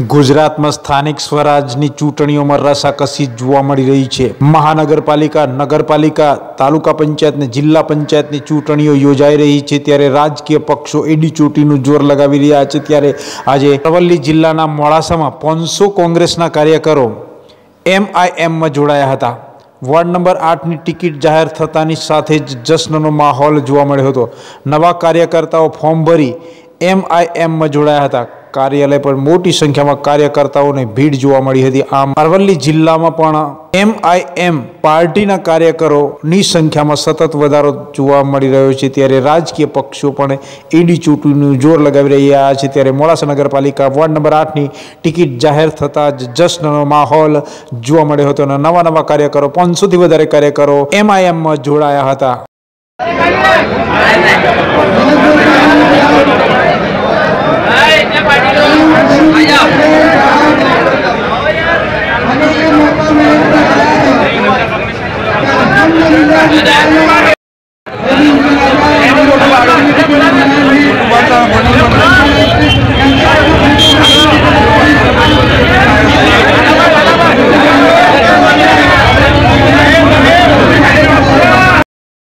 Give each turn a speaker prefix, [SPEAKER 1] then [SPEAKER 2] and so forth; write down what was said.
[SPEAKER 1] ગુજરાતમાં સ્થાનિક સ્વરાજની ચૂંટણીઓમાં રસાકસી જોવા મળી રહી છે. મહાનગરપાલિકા, નગરપાલિકા, તાલુકા પંચાયત ને જિલ્લા પંચાયતની ચૂંટણીઓ યોજાઈ રહી છે. ત્યારે રાજકીય પક્ષો એડી ચોટીનું જોર લગાવી રહ્યા છે. ત્યારે આજે અરવલ્લી જિલ્લાના મોડાસામાં પાંચસો કોંગ્રેસના કાર્યકરો એમઆઈએમમાં જોડાયા હતા. વોર્ડ નંબર આઠની ટિકિટ જાહેર થતાની સાથે જ જશ્નનો માહોલ જોવા મળ્યો હતો. નવા કાર્યકર્તાઓ ફોર્મ ભરી એમઆઈએમમાં જોડાયા હતા. કાર્યાલય પર મોટી સંખ્યામાં કાર્યકર્તાઓની ભીડ જોવા મળી હતી. આમ અરવલ્લી જિલ્લામાં પણ એમઆઈએમ પાર્ટીના કાર્યકરોની સંખ્યામાં સતત વધારો જોવા મળી રહ્યો છે. ત્યારે રાજકીય પક્ષો પણ ઈડી ચૂંટણીનું જોર લગાવી રહ્યા છે. ત્યારે મોડાસા નગરપાલિકા વોર્ડ નંબર આઠની ટિકિટ જાહેર થતાં જ જશ્નનો માહોલ જોવા મળ્યો હતો અને નવા નવા કાર્યકરો, પાંચસોથી વધારે કાર્યકરો એમઆઈએમમાં જોડાયા હતા. Daniel.